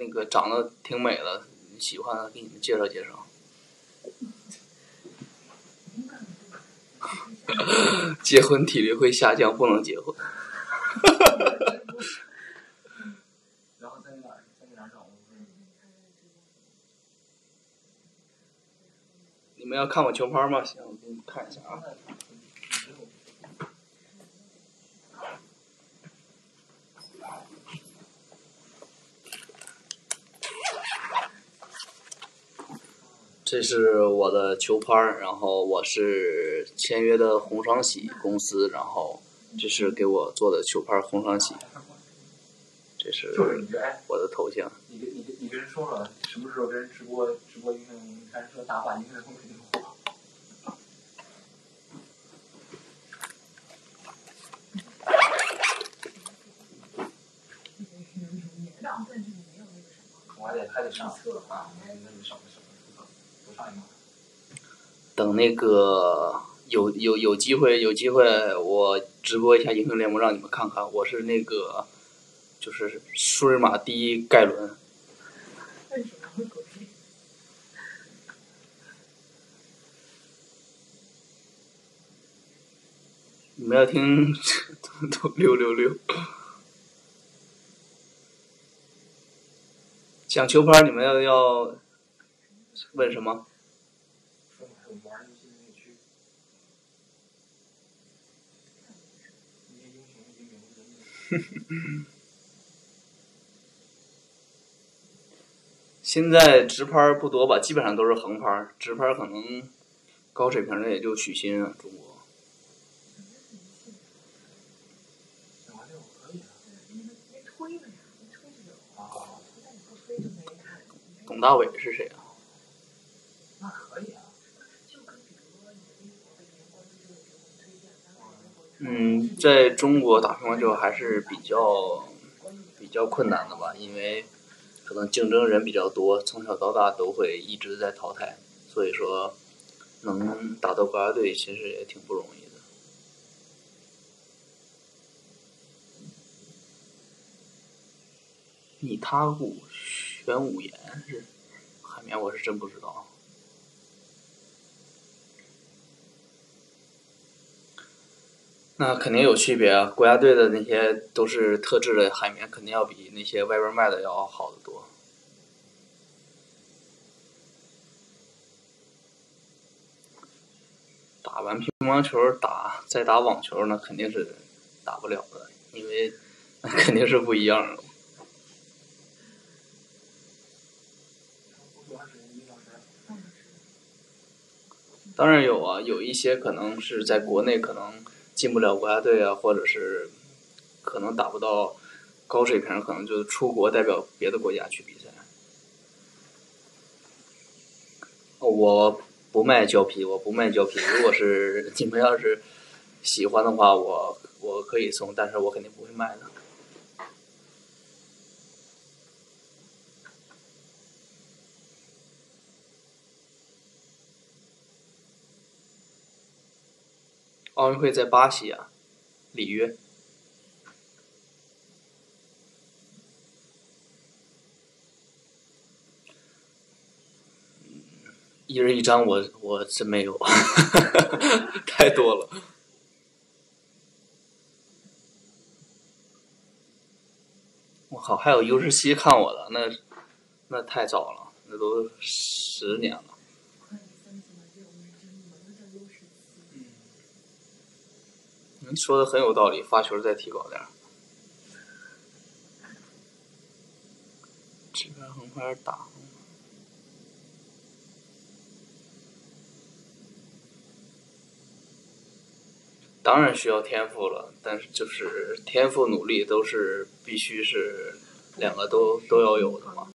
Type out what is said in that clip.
那个长得挺美的，喜欢的给你们介绍介绍。结婚体力会下降，不能结婚。然后在哪儿，在哪儿找？你们要看我球拍吗？行，我给你们看一下啊。这是我的球拍儿，然后我是签约的红双喜公司，然后这是给我做的球拍儿红双喜，这是就是你这哎，我的头像。你跟你跟你跟人说说，什么时候跟人直播直播英雄开始说大话，英雄肯定火。我还得还得上啊，那你上？等那个有有有机会有机会，我直播一下英雄联盟，让你们看看，我是那个就是舒尔玛第一盖伦。你们要听 都六六六。讲球拍，你们要要问什么？现在直拍儿不多吧，基本上都是横拍儿，直拍儿可能高水平的也就许昕啊，中国。董大伟是谁啊？那可以啊。嗯，在中国打乒乓球还是比较比较困难的吧，因为可能竞争人比较多，从小到大都会一直在淘汰，所以说能打到国家队其实也挺不容易的。你他古玄武岩是海绵，我是真不知道。那肯定有区别啊！国家队的那些都是特制的海绵，肯定要比那些外边卖的要好得多。打完乒乓球打再打网球，那肯定是打不了的，因为那肯定是不一样的。当然有啊，有一些可能是在国内可能进不了国家队啊，或者是可能打不到高水平，可能就出国代表别的国家去比赛。我不卖胶皮，我不卖胶皮。如果是 你们要是喜欢的话，我我可以送，但是我肯定不会卖的。奥运会在巴西啊，里约。一人一张我，我真没有，太多了。我靠，还有 U 十七看我的，那那太早了，那都十年了。你说的很有道理，发球再提高点儿。这边横拍打。当然需要天赋了，但是就是天赋、努力都是必须是两个都都要有的嘛。